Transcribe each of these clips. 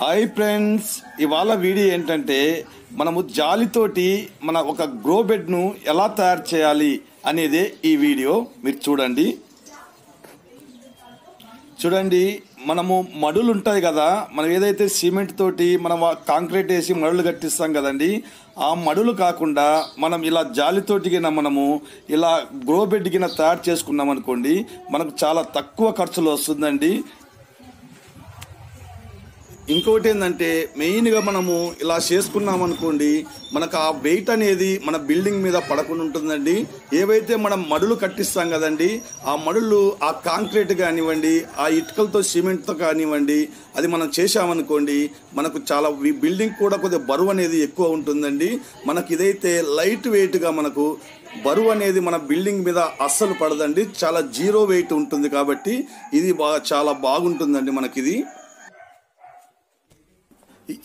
Hi friends ఇవాళ video ఏంటంటే మనము జాలితోటి మన ఒక గ్రో బెడ్ను ఎలా తయారు చేయాలి అనేదే ఈ వీడియో. మీరు చూడండి. చూడండి మనము మడులు ఉంటాయి కదా మనం ఏదైతే సిమెంట్ తోటి మనం కాంక్రీట్ వేసి మడులు కట్టిస్తాం కదండి ఆ మడులు కాకుండా మనం ఇలా జాలితోటి గిన మనము ఇలా గ్రో బెడ్ గిన తయారు చేసుకున్నాం అనుకోండి మనకు చాలా తక్కువ ఖర్చులు వస్తుందండి. ఇంకొకటి ఏంటంటే మెయిన్గా మనము ఇలా చేసుకున్నాం అనుకోండి మనకు ఆ వెయిట్ అనేది మన బిల్డింగ్ మీద పడకుండా ఉంటుందండి. ఏవైతే మనం మడులు కట్టిస్తాం కదండి ఆ మడులు ఆ కాంక్రీట్ కానివ్వండి ఆ ఇటుకలతో సిమెంట్తో కానివ్వండి అది మనం చేసామనుకోండి మనకు చాలా బిల్డింగ్ కూడా కొద్దిగా బరువు అనేది ఎక్కువ ఉంటుందండి. మనకి ఇదైతే లైట్ వెయిట్గా మనకు బరువు అనేది మన బిల్డింగ్ మీద అస్సలు పడదండి. చాలా జీరో వెయిట్ ఉంటుంది కాబట్టి ఇది బాగా చాలా బాగుంటుందండి మనకిది.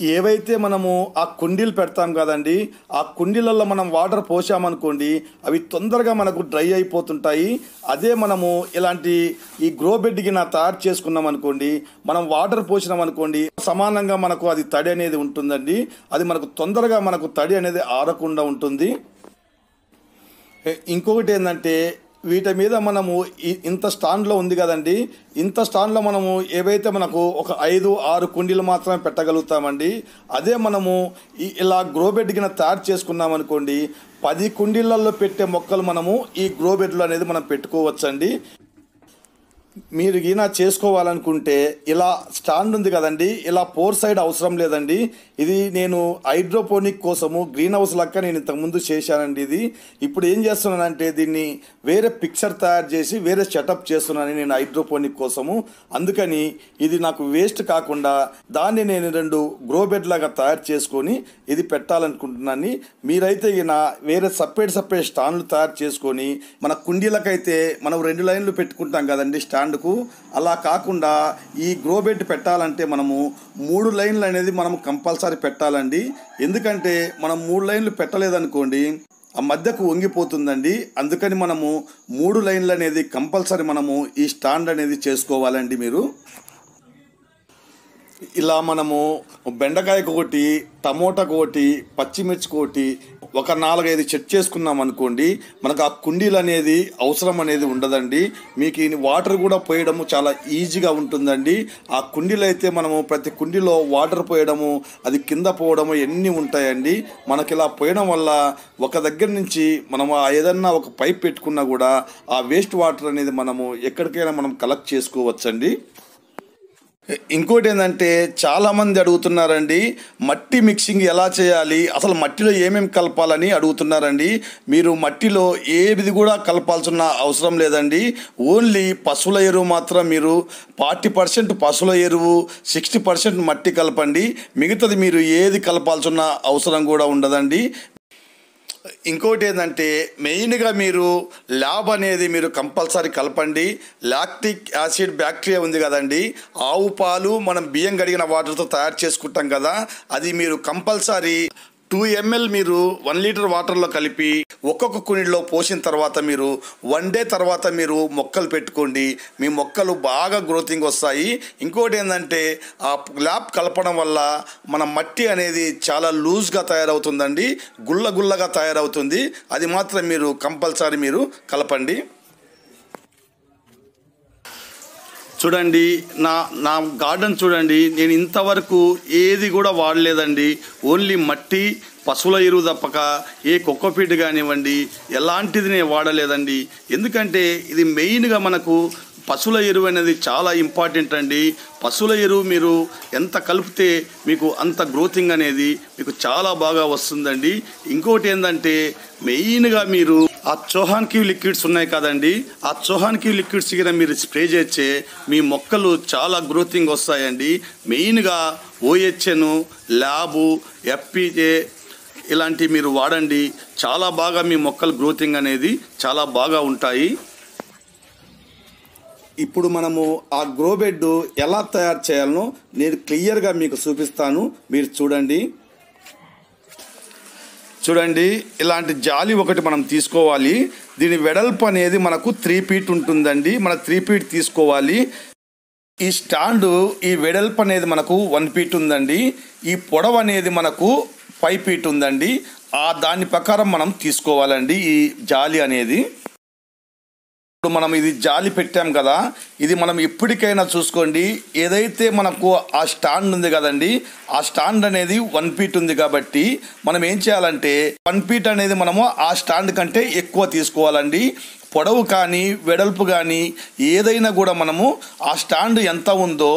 ఏవైతే మనము ఆ కుండీలు పెడతాం కదండి ఆ కుండీలలో మనం వాటర్ పోసామనుకోండి అవి తొందరగా మనకు డ్రై అయిపోతుంటాయి. అదే మనము ఇలాంటి ఈ గ్రో బెడ్కి నా తయారు చేసుకున్నాం అనుకోండి మనం వాటర్ పోసినాం అనుకోండి సమానంగా మనకు అది తడి అనేది ఉంటుందండి. అది మనకు తొందరగా మనకు తడి అనేది ఆరకుండా ఉంటుంది. ఇంకొకటి ఏంటంటే వీటి మీద మనము ఇంత స్టాండ్లో ఉంది కదండి. ఇంత స్టాండ్లో మనము ఏవైతే మనకు ఒక ఐదు ఆరు కుండీలు మాత్రమే పెట్టగలుగుతామండి అదే మనము ఇలా గ్రో బెడ్ కింద తయారు చేసుకున్నామనుకోండి పది కుండీలలో పెట్టే మొక్కలు మనము ఈ గ్రో బెడ్లు అనేది మనం పెట్టుకోవచ్చండి. మీరు ఈయన చేసుకోవాలనుకుంటే ఇలా స్టాండ్ ఉంది కదండి ఇలా ఫోర్ సైడ్ అవసరం లేదండి. ఇది నేను హైడ్రోపోనిక్ కోసము గ్రీన్ హౌస్ లెక్క నేను ఇంతకుముందు చేశానండి ఇది. ఇప్పుడు ఏం చేస్తున్నానంటే దీన్ని వేరే పిక్చర్ తయారు చేసి వేరే సెటప్ చేస్తున్నాను నేను హైడ్రోపోనిక్ కోసము. అందుకని ఇది నాకు వేస్ట్ కాకుండా దాన్ని నేను రెండు గ్రో బెడ్ లాగా తయారు చేసుకొని ఇది పెట్టాలనుకుంటున్నాను. మీరైతే ఈయన వేరే సపరేట్ సపరేట్ స్టాండ్లు తయారు చేసుకొని మన కుండీలకైతే మనం రెండు లైన్లు పెట్టుకుంటాం కదండి స్టాండ్ స్టాండ్కు అలా కాకుండా ఈ గ్రో బెడ్ పెట్టాలంటే మనము మూడు లైన్లు అనేది మనం కంపల్సరీ పెట్టాలండి. ఎందుకంటే మనం మూడు లైన్లు పెట్టలేదనుకోండి ఆ మధ్యకు వంగిపోతుందండి. అందుకని మనము మూడు లైన్లు అనేది కంపల్సరీ మనము ఈ స్టాండ్ అనేది చేసుకోవాలండి మీరు. ఇలా మనము బెండకాయకు ఒకటి టమోటాకు ఒకటి పచ్చిమిర్చికి ఒకటి ఒక నాలుగైదు చెట్ చేసుకున్నాం అనుకోండి మనకు ఆ కుండీలు అనేది అవసరం అనేది ఉండదండి. మీకు ఈ వాటర్ కూడా పోయడము చాలా ఈజీగా ఉంటుందండి. ఆ కుండీలు అయితే మనము ప్రతి కుండీలో వాటర్ పోయడము అది కింద పోవడము ఎన్ని ఉంటాయండి. మనకి ఇలా పోయడం వల్ల ఒక దగ్గర నుంచి మనం ఆ ఏదన్నా ఒక పైప్ పెట్టుకున్నా కూడా ఆ వేస్ట్ వాటర్ అనేది మనము ఎక్కడికైనా మనం కలెక్ట్ చేసుకోవచ్చండి. ఇంకోటి ఏంటంటే చాలామంది అడుగుతున్నారండి మట్టి మిక్సింగ్ ఎలా చేయాలి అసలు మట్టిలో ఏమేమి కలపాలని అడుగుతున్నారండి. మీరు మట్టిలో ఏది కూడా కలపాల్సిన అవసరం లేదండి. ఓన్లీ పశువుల ఎరువు మాత్రం మీరు ఫార్టీ పర్సెంట్ పశువుల ఎరువు సిక్స్టీ పర్సెంట్ మట్టి కలపండి. మిగతాది మీరు ఏది కలపాల్సిన అవసరం కూడా ఉండదండి. ఇంకోటి ఏంటంటే మెయిన్గా మీరు ల్యాబ్ అనేది మీరు కంపల్సరీ కలపండి. లాక్టిక్ యాసిడ్ బ్యాక్టీరియా ఉంది కదండి. ఆవు పాలు మనం బియ్యం కడిగిన వాటర్తో తయారు చేసుకుంటాం కదా. అది మీరు కంపల్సరీ టూ ఎంఎల్ మీరు వన్ లీటర్ వాటర్లో కలిపి ఒక్కొక్క కుండీలో పోసిన తర్వాత మీరు వన్ డే తర్వాత మీరు మొక్కలు పెట్టుకోండి. మీ మొక్కలు బాగా గ్రోతింగ్ వస్తాయి. ఇంకోటి ఏంటంటే ఆ ల్యాబ్ కలపడం వల్ల మన మట్టి అనేది చాలా లూజ్గా తయారవుతుందండి. గుల్ల గుల్లగా తయారవుతుంది. అది మాత్రం మీరు కంపల్సరీ మీరు కలపండి. చూడండి నా నా గార్డెన్ చూడండి నేను ఇంతవరకు ఏది కూడా వాడలేదండి. ఓన్లీ మట్టి పశువుల ఎరువు తప్పక ఏ కుక్కపీట కానివ్వండి ఎలాంటిది నేను వాడలేదండి. ఎందుకంటే ఇది మెయిన్గా మనకు పశువుల ఎరువు అనేది చాలా ఇంపార్టెంట్ అండి. పశువుల ఎరువు మీరు ఎంత కలిపితే మీకు అంత గ్రోతింగ్ అనేది మీకు చాలా బాగా వస్తుందండి. ఇంకోటి ఏంటంటే మెయిన్గా మీరు ఆ చోహాన్ క్యూ లిక్విడ్స్ ఉన్నాయి కదండి. ఆ చోహాన్ క్యూ లిక్విడ్స్ కింద మీరు స్ప్రే చేస్తే మీ మొక్కలు చాలా గ్రోతింగ్ వస్తాయండి. మెయిన్గా ఓహెచ్ఎన్ ల్యాబు ఎఫ్పిజే ఇలాంటి మీరు వాడండి. చాలా బాగా మీ మొక్కలు గ్రోతింగ్ అనేది చాలా బాగా ఉంటాయి. ఇప్పుడు మనము ఆ గ్రో బెడ్ ఎలా తయారు చేయాలనో నేను క్లియర్గా మీకు చూపిస్తాను. మీరు చూడండి. చూడండి ఇలాంటి జాలి ఒకటి మనం తీసుకోవాలి. దీని వెడల్పు అనేది మనకు త్రీ ఫీట్ ఉంటుందండి. మన త్రీ ఫీట్ తీసుకోవాలి. ఈ స్టాండు ఈ వెడల్పు అనేది మనకు వన్ ఫీట్ ఉందండి. ఈ పొడవు అనేది మనకు ఫైవ్ ఫీట్ ఉందండి. ఆ దాని ప్రకారం మనం తీసుకోవాలండి ఈ జాలి అనేది. ఇప్పుడు మనం ఇది జాలి పెట్టాం కదా ఇది మనం ఎప్పటికైనా చూసుకోండి. ఏదైతే మనకు ఆ స్టాండ్ ఉంది కదండి ఆ స్టాండ్ అనేది వన్ ఫీట్ ఉంది కాబట్టి మనం ఏం చేయాలంటే వన్ ఫీట్ అనేది మనము ఆ స్టాండ్ కంటే ఎక్కువ తీసుకోవాలండి. పొడవు కానీ వెడల్పు కానీ ఏదైనా కూడా మనము ఆ స్టాండ్ ఎంత ఉందో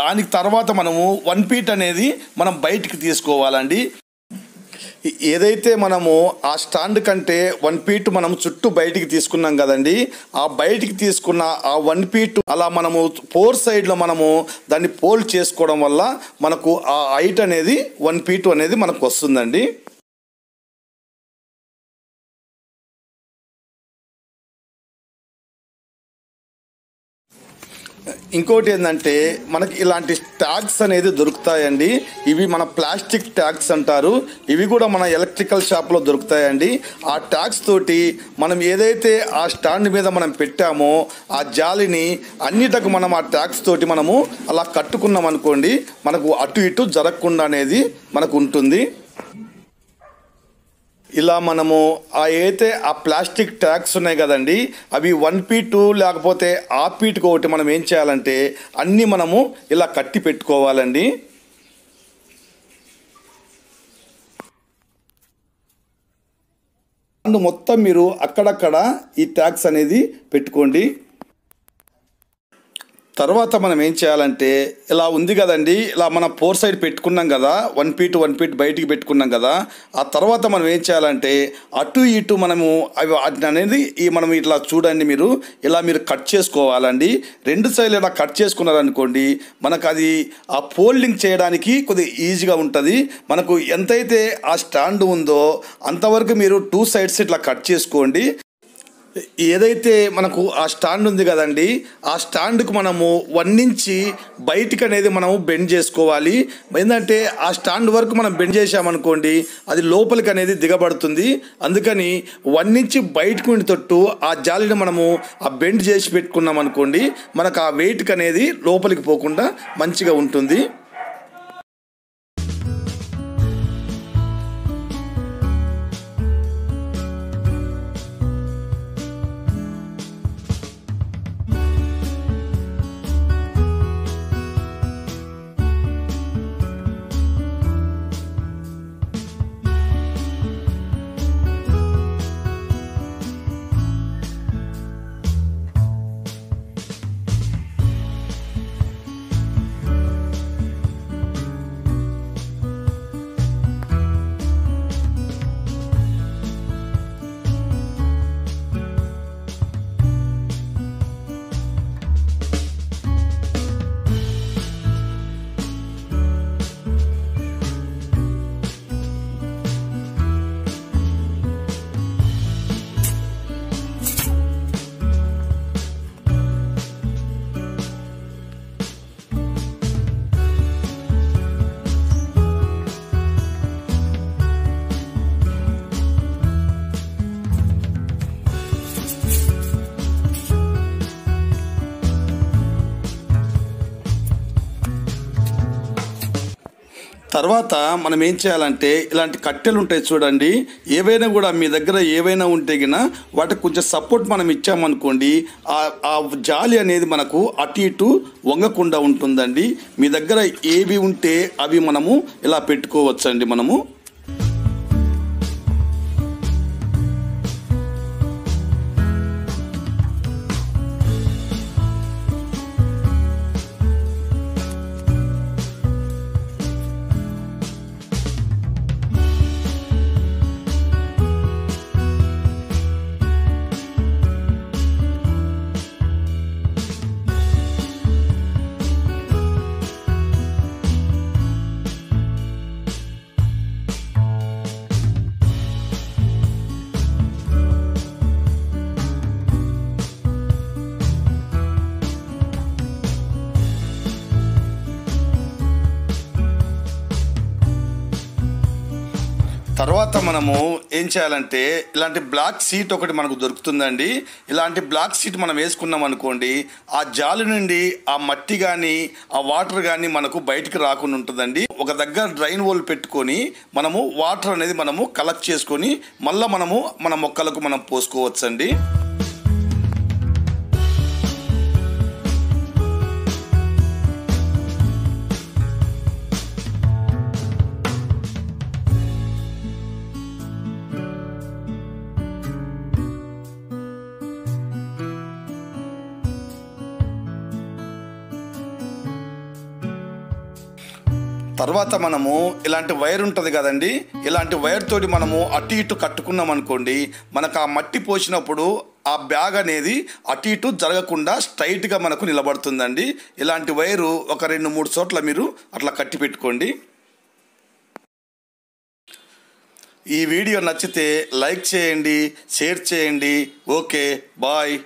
దానికి తర్వాత మనము వన్ ఫీట్ అనేది మనం బయటికి తీసుకోవాలండి. ఏదైతే మనము ఆ స్టాండ్ కంటే వన్ ఫీట్ మనం చుట్టూ బయటికి తీసుకున్నాం కదండి ఆ బయటికి తీసుకున్న ఆ వన్ ఫీట్ అలా మనము ఫోర్ సైడ్లో మనము దాన్ని పోల్ చేసుకోవడం వల్ల మనకు ఆ హైట్ అనేది వన్ ఫీట్ అనేది మనకు వస్తుందండి. ఇంకోటి ఏంటంటే మనకి ఇలాంటి ట్యాగ్స్ అనేది దొరుకుతాయండి. ఇవి మన ప్లాస్టిక్ ట్యాగ్స్ అంటారు. ఇవి కూడా మన ఎలక్ట్రికల్ షాప్లో దొరుకుతాయండి. ఆ ట్యాగ్స్ తోటి మనం ఏదైతే ఆ స్టాండ్ మీద మనం పెట్టామో ఆ జాలిని అన్నిటకు మనం ఆ ట్యాగ్స్ తోటి మనము అలా కట్టుకున్నాం అనుకోండి మనకు అటు ఇటు జరగకుండా అనేది మనకు ఉంటుంది. ఇలా మనము ఆ అయితే ఆ ప్లాస్టిక్ ట్యాగ్స్ ఉన్నాయి కదండి అవి వన్ ఫీట్ లేకపోతే ఆ పీట్కి ఒకటి మనం ఏం చేయాలంటే అన్నీ మనము ఇలా కట్టి పెట్టుకోవాలండి. అండ్ మొత్తం మీరు అక్కడక్కడ ఈ ట్యాక్స్ అనేది పెట్టుకోండి. తర్వాత మనం ఏం చేయాలంటే ఇలా ఉంది కదండి ఇలా మన ఫోర్ సైడ్ పెట్టుకున్నాం కదా వన్ ఫీట్ వన్ ఫీట్ బయటికి పెట్టుకున్నాం కదా ఆ తర్వాత మనం ఏం చేయాలంటే అటు ఇటు మనము అవి వాటిని అనేది ఈ మనం ఇట్లా చూడండి మీరు ఇలా మీరు కట్ చేసుకోవాలండి. రెండు సైడ్లు ఇలా కట్ చేసుకున్నారనుకోండి మనకు అది ఆ ఫోల్డింగ్ చేయడానికి కొద్దిగా ఈజీగా ఉంటుంది. మనకు ఎంతైతే ఆ స్టాండ్ ఉందో అంతవరకు మీరు టూ సైడ్స్ ఇట్లా కట్ చేసుకోండి. ఏదైతే మనకు ఆ స్టాండ్ ఉంది కదండి ఆ స్టాండ్కు మనము వన్ నుంచి బయటికి అనేది మనము బెండ్ చేసుకోవాలి. ఏంటంటే ఆ స్టాండ్ వరకు మనం బెండ్ చేసామనుకోండి అది లోపలికి అనేది దిగబడుతుంది. అందుకని వన్ నుంచి బయటకు తొట్టు ఆ జాలిని మనము ఆ బెండ్ చేసి పెట్టుకున్నాం అనుకోండి మనకు ఆ వెయిట్కి అనేది లోపలికి పోకుండా మంచిగా ఉంటుంది. తర్వాత మనం ఏం చేయాలంటే ఇలాంటి కట్టెలు ఉంటాయి చూడండి ఏవైనా కూడా మీ దగ్గర ఏవైనా ఉంటే గిన వాటికి కొంచెం సపోర్ట్ మనం ఇచ్చామనుకోండి ఆ ఆ జాలి అనేది మనకు అటు ఇటు వంగకుండా ఉంటుందండి. మీ దగ్గర ఏవి ఉంటే అవి మనము ఇలా పెట్టుకోవచ్చండి మనము. తర్వాత మనము ఏం చేయాలంటే ఇలాంటి బ్లాక్ సీట్ ఒకటి మనకు దొరుకుతుందండి. ఇలాంటి బ్లాక్ సీట్ మనం వేసుకున్నాం అనుకోండి ఆ జాలి నుండి ఆ మట్టి కానీ ఆ వాటర్ కానీ మనకు బయటికి రాకుండా ఉంటుందండి. ఒక దగ్గర డ్రైన్ హోల్ పెట్టుకొని మనము వాటర్ అనేది మనము కలెక్ట్ చేసుకొని మళ్ళీ మనము మన మొక్కలకు మనం పోసుకోవచ్చండి. తర్వాత మనము ఇలాంటి వైర్ ఉంటుంది కదండి ఇలాంటి వైర్ తోటి మనము అటు ఇటు కట్టుకున్నాం అనుకోండి మనకు ఆ మట్టి పోసినప్పుడు ఆ బ్యాగ్ అనేది అటు ఇటు జరగకుండా స్ట్రైట్గా మనకు నిలబడుతుందండి. ఇలాంటి వైరు ఒక రెండు మూడు చోట్ల మీరు అట్లా కట్టి పెట్టుకోండి. ఈ వీడియో నచ్చితే లైక్ చేయండి షేర్ చేయండి. Okay bye.